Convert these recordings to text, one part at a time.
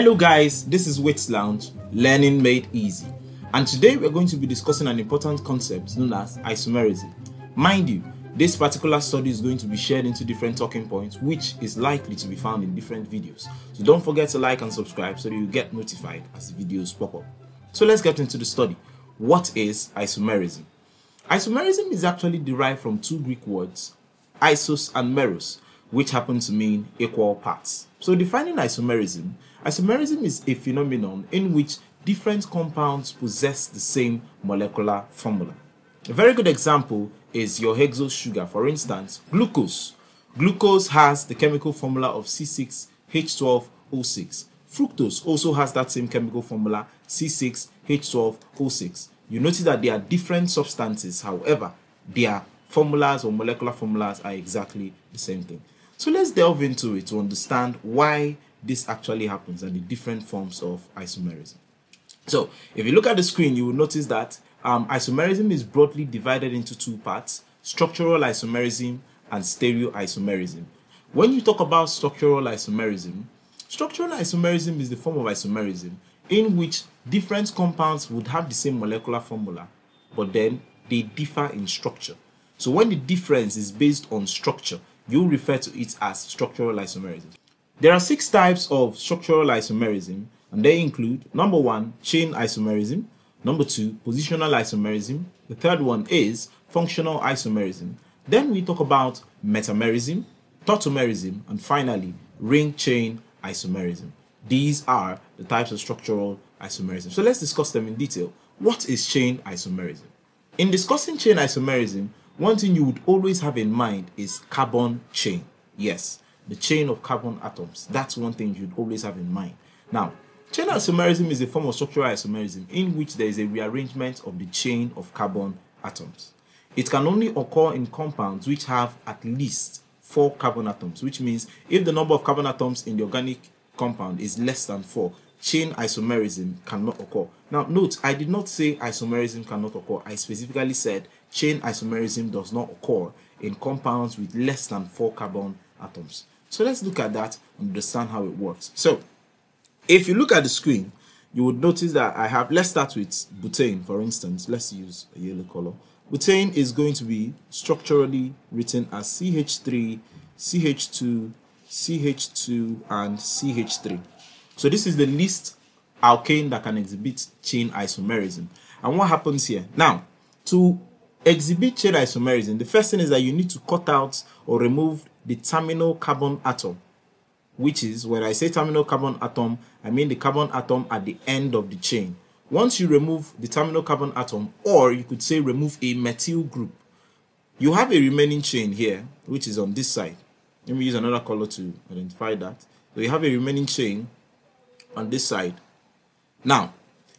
Hello guys, this is Wits Lounge, Learning Made Easy. And today we're going to be discussing an important concept known as isomerism. Mind you, this particular study is going to be shared into different talking points which is likely to be found in different videos. So don't forget to like and subscribe so that you get notified as videos pop up. So let's get into the study. What is isomerism? Isomerism is actually derived from two Greek words, isos and meros, which happen to mean equal parts. So defining isomerism, isomerism is a phenomenon in which different compounds possess the same molecular formula. A very good example is your hexose sugar. For instance, glucose. Glucose has the chemical formula of C6H12O6. Fructose also has that same chemical formula C6H12O6. You notice that they are different substances, however, their formulas or molecular formulas are exactly the same thing. So let's delve into it to understand why this actually happens and the different forms of isomerism. So if you look at the screen, you will notice that um, isomerism is broadly divided into two parts, structural isomerism and stereoisomerism. When you talk about structural isomerism, structural isomerism is the form of isomerism in which different compounds would have the same molecular formula, but then they differ in structure. So when the difference is based on structure, you refer to it as structural isomerism. There are six types of structural isomerism, and they include number one, chain isomerism, number two, positional isomerism, the third one is functional isomerism. Then we talk about metamerism, tautomerism, and finally, ring chain isomerism. These are the types of structural isomerism. So let's discuss them in detail. What is chain isomerism? In discussing chain isomerism, one thing you would always have in mind is carbon chain. Yes, the chain of carbon atoms. That's one thing you'd always have in mind. Now, chain isomerism is a form of structural isomerism in which there is a rearrangement of the chain of carbon atoms. It can only occur in compounds which have at least four carbon atoms, which means if the number of carbon atoms in the organic compound is less than four, chain isomerism cannot occur. Now, note, I did not say isomerism cannot occur. I specifically said chain isomerism does not occur in compounds with less than four carbon atoms. So let's look at that and understand how it works. So, if you look at the screen, you would notice that I have, let's start with butane, for instance. Let's use a yellow color. Butane is going to be structurally written as CH3, CH2, CH2, and CH3. So this is the least alkane that can exhibit chain isomerism. And what happens here? Now, to exhibit chain isomerism, the first thing is that you need to cut out or remove the terminal carbon atom, which is, when I say terminal carbon atom, I mean the carbon atom at the end of the chain. Once you remove the terminal carbon atom, or you could say remove a methyl group, you have a remaining chain here, which is on this side. Let me use another color to identify that. So you have a remaining chain on this side. Now,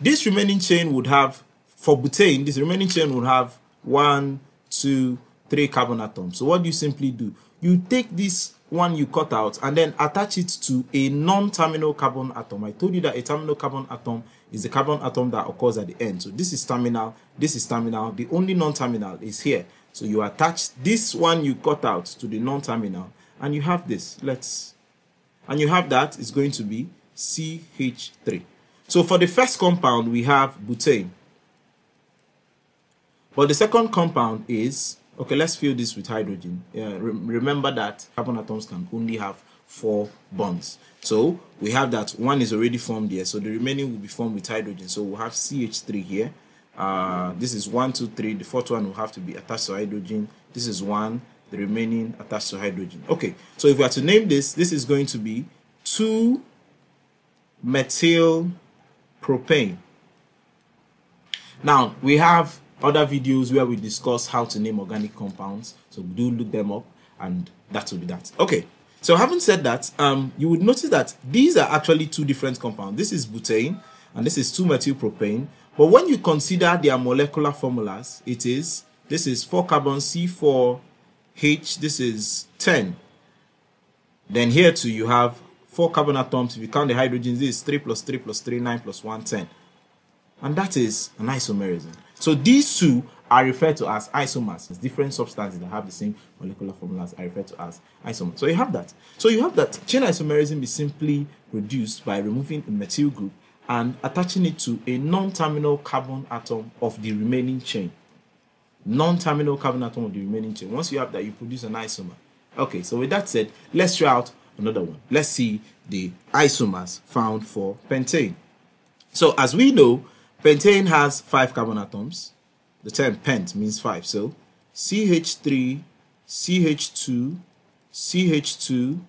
this remaining chain would have, for butane, this remaining chain would have one, two, three carbon atoms. So what do you simply do? You take this one you cut out and then attach it to a non-terminal carbon atom. I told you that a terminal carbon atom is the carbon atom that occurs at the end. So this is terminal, this is terminal. The only non-terminal is here. So you attach this one you cut out to the non-terminal and you have this. Let's, and you have that is going to be CH3. So for the first compound, we have butane. But the second compound is, okay, let's fill this with hydrogen. re remember that carbon atoms can only have four bonds. So we have that one is already formed here. So the remaining will be formed with hydrogen. So we'll have CH3 here. Uh, this is one, two, three. The fourth one will have to be attached to hydrogen. This is one, the remaining attached to hydrogen. Okay, so if we are to name this, this is going to be 2 methyl propane. Now, we have other videos where we discuss how to name organic compounds. So do look them up and that will be that. Okay. So having said that, um, you would notice that these are actually two different compounds. This is butane and this is 2-methylpropane. But when you consider their molecular formulas, it is, this is 4 carbon C4H, this is 10. Then here too you have 4 carbon atoms. If you count the hydrogens, this is 3 plus 3 plus 3, 9 plus 1, 10. And that is an isomerism. So these two are referred to as isomers. It's different substances that have the same molecular formulas are referred to as isomers. So you have that. So you have that chain isomerism is simply reduced by removing a methyl group and attaching it to a non-terminal carbon atom of the remaining chain. Non-terminal carbon atom of the remaining chain. Once you have that, you produce an isomer. Okay, so with that said, let's try out another one. Let's see the isomers found for pentane. So as we know, pentane has five carbon atoms. The term pent means five. So CH3, CH2, CH2,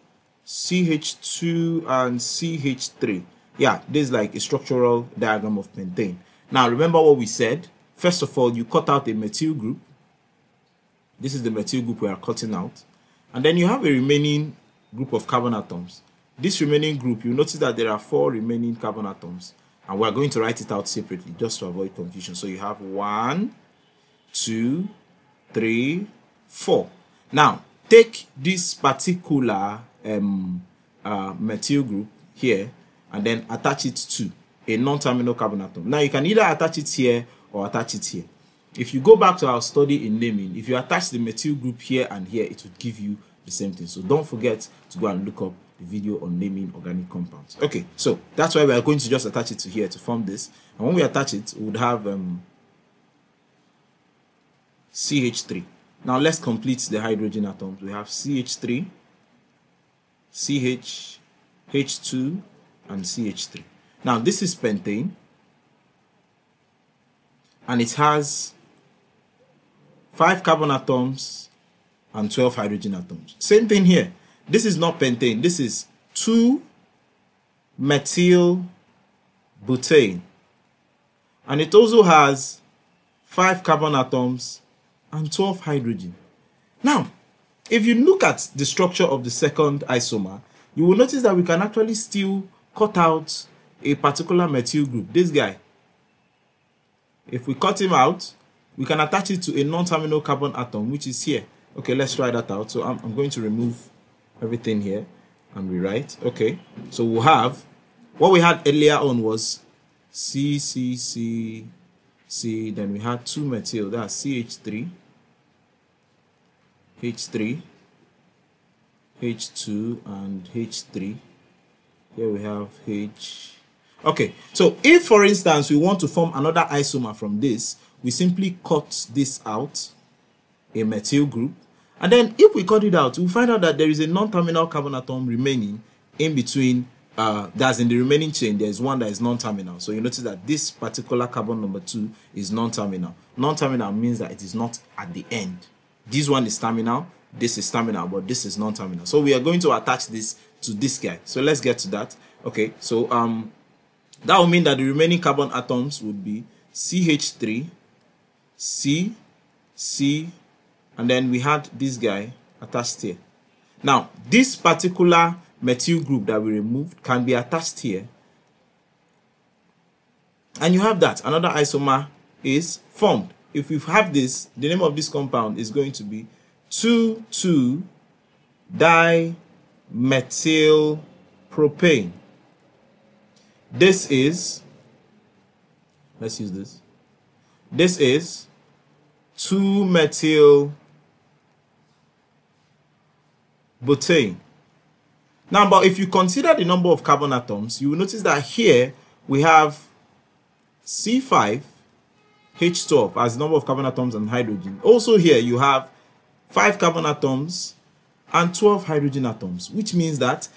CH2, and CH3. Yeah, this is like a structural diagram of pentane. Now remember what we said. First of all, you cut out a methyl group. This is the methyl group we are cutting out. And then you have a remaining group of carbon atoms. This remaining group, you notice that there are four remaining carbon atoms. And we're going to write it out separately just to avoid confusion. So you have one, two, three, four. Now, take this particular um, uh, methyl group here and then attach it to a non-terminal carbon atom. Now, you can either attach it here or attach it here. If you go back to our study in naming, if you attach the methyl group here and here, it would give you the same thing. So don't forget to go and look up the video on naming organic compounds. Okay, so that's why we are going to just attach it to here to form this. And when we attach it, we would have um, CH3. Now let's complete the hydrogen atoms. We have CH3, CH, H2, and CH3. Now this is pentane. And it has five carbon atoms and 12 hydrogen atoms. Same thing here. This is not pentane. This is 2 methyl butane. And it also has 5 carbon atoms and 12 hydrogen. Now, if you look at the structure of the second isomer, you will notice that we can actually still cut out a particular methyl group. This guy. If we cut him out, we can attach it to a non-terminal carbon atom, which is here. Okay, let's try that out. So I'm, I'm going to remove everything here and rewrite. Okay, so we'll have what we had earlier on was C, C, C, C. Then we had two methyl, that's CH3, H3, H2, and H3. Here we have H. Okay, so if for instance we want to form another isomer from this, we simply cut this out, a methyl group, and then if we cut it out, we find out that there is a non-terminal carbon atom remaining in between, uh, that's in the remaining chain, there is one that is non-terminal. So you notice that this particular carbon number two is non-terminal. Non-terminal means that it is not at the end. This one is terminal, this is terminal, but this is non-terminal. So we are going to attach this to this guy. So let's get to that. Okay, so um, that will mean that the remaining carbon atoms would be CH3, C, C, and then we had this guy attached here. Now, this particular methyl group that we removed can be attached here. And you have that. Another isomer is formed. If we have this, the name of this compound is going to be 2,2-dimethyl-propane. This is, let's use this. This is 2-methyl butane. Now, but if you consider the number of carbon atoms, you will notice that here we have C5, H12 as the number of carbon atoms and hydrogen. Also here you have 5 carbon atoms and 12 hydrogen atoms, which means that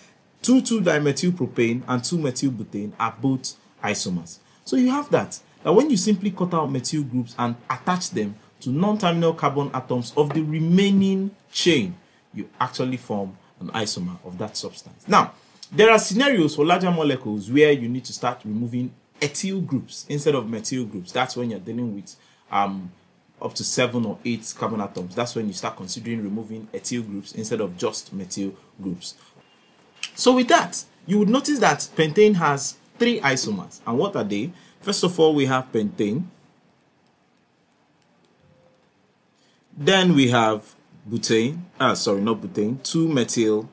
2,2-dimethylpropane and 2-methylbutane are both isomers. So you have that. Now when you simply cut out methyl groups and attach them to non-terminal carbon atoms of the remaining chain, you actually form an isomer of that substance. Now, there are scenarios for larger molecules where you need to start removing ethyl groups instead of methyl groups. That's when you're dealing with um, up to seven or eight carbon atoms. That's when you start considering removing ethyl groups instead of just methyl groups. So with that, you would notice that pentane has three isomers. And what are they? First of all, we have pentane. Then we have butane, ah, sorry, not butane, 2-methyl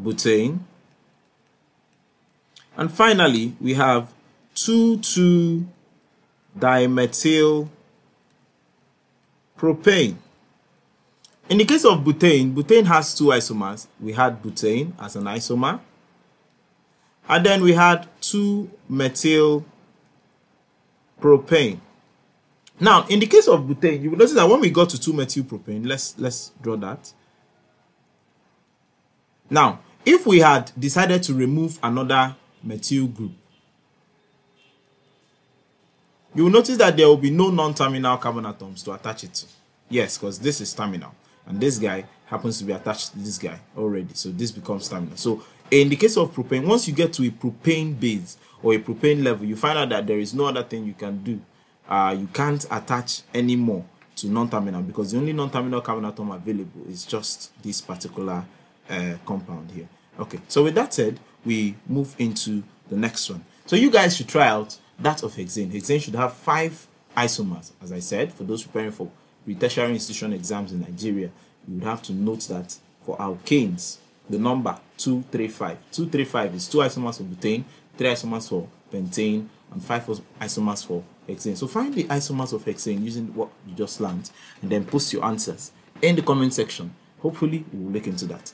butane. And finally, we have 2 2 dimethyl propane. In the case of butane, butane has two isomers. We had butane as an isomer, and then we had 2-methyl propane. Now, in the case of butane, you will notice that when we got to 2-methyl propane, let's let's draw that. Now, if we had decided to remove another methyl group, you will notice that there will be no non-terminal carbon atoms to attach it to. Yes, because this is terminal, and this guy happens to be attached to this guy already, so this becomes terminal. So in the case of propane, once you get to a propane base or a propane level, you find out that there is no other thing you can do. Uh, you can't attach anymore to non-terminal because the only non-terminal carbon atom available is just this particular uh, compound here. Okay, so with that said, we move into the next one. So you guys should try out that of hexane. Hexane should have five isomers, as I said, for those preparing for tertiary institution exams in Nigeria, you would have to note that for alkanes, the number 235. 235 is two isomers for butane, three isomers for pentane, and five isomers for hexane. So find the isomers of hexane using what you just learned, and then post your answers in the comment section. Hopefully, we will look into that.